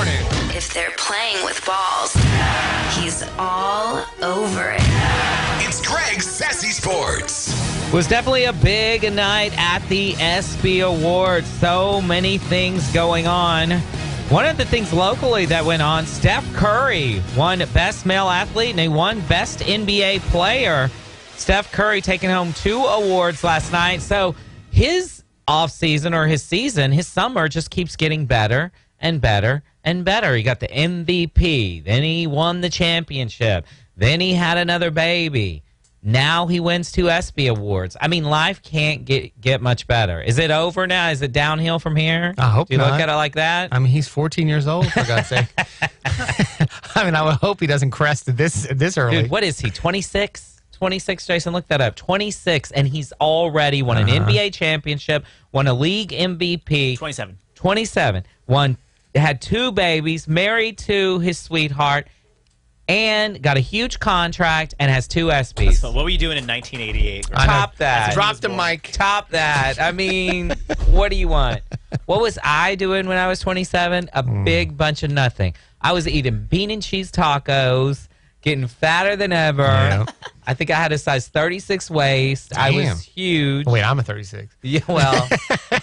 morning. If they're playing with balls, he's all over it. It's Greg Sassy Sports. was definitely a big night at the ESPY Awards. So many things going on. One of the things locally that went on, Steph Curry won Best Male Athlete and he won Best NBA Player. Steph Curry taking home two awards last night. So his offseason or his season, his summer just keeps getting better and better and better. He got the MVP, then he won the championship, then he had another baby. Now he wins two ESPY awards. I mean, life can't get get much better. Is it over now? Is it downhill from here? I hope Do you not. look at it like that? I mean, he's 14 years old, for God's sake. I mean, I would hope he doesn't crest this this early. Dude, what is he? 26? 26, Jason, look that up. 26, and he's already won an Uh-huh. NBA championship, won a league MVP. 27. 27. Won, had two babies, married to his sweetheart, and got a huge contract and has two ESPYs. So what were you doing in 1988? I. Top that. Drop the mic. Top that. I mean, what do you want? What was I doing when I was 27? A Hmm. big bunch of nothing. I was eating bean and cheese tacos, getting fatter than ever. Yeah. I think I had a size 36 waist. I was huge. Wait, I'm a 36. Yeah, well,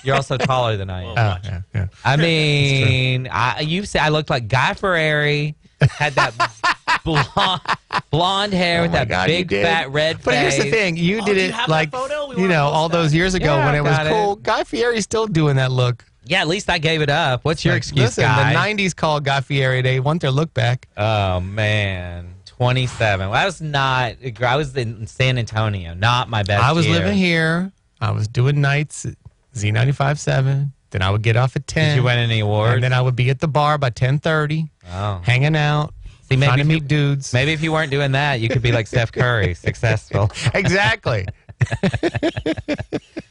you're also taller than I am. Oh, yeah, yeah. I mean, I, you say I looked like Guy Fieri. Had that blonde, blonde hair oh with Oh my that God, big fat red But face. here's the thing: you Oh, did do you it like photo? You know all that. those years ago Yeah, when it was got it. cool. Guy Fieri's still doing that look. Yeah, at least I gave it up. What's your Like, excuse, listen, guy? the '90s called Guy Fieri. They want their look back. Oh man, twenty-seven. Well, I was not. I was in San Antonio. Not my best. I was year. living here. I was doing nights at Z95.7. Then I would get off at 10. Did you win any awards? And then I would be at the bar by 10:30, oh, hanging out, See, maybe trying to if you- meet dudes. maybe if you weren't doing that, you could be like Steph Curry, successful. exactly.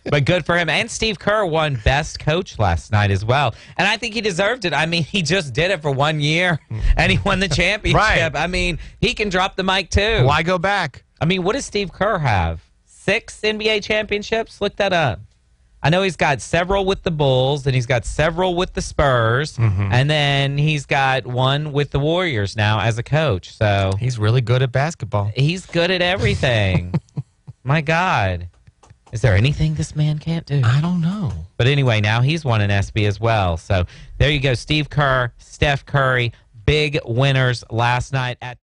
But good for him. And Steve Kerr won Best Coach last night as well. And I think he deserved it. I mean, he just did it for one year and he won the championship. Right. I mean, he can drop the mic too. Why go back? I mean, what does Steve Kerr have? Six NBA championships? Look that up. I know he's got several with the Bulls and he's got several with the Spurs. Mm-hmm. And then he's got one with the Warriors now as a coach. So He's really good at basketball. he's good at everything. My God. Is there anything this man can't do? I don't know. But anyway, now he's won an ESPY as well. So there you go. Steve Kerr, Steph Curry, big winners last night at.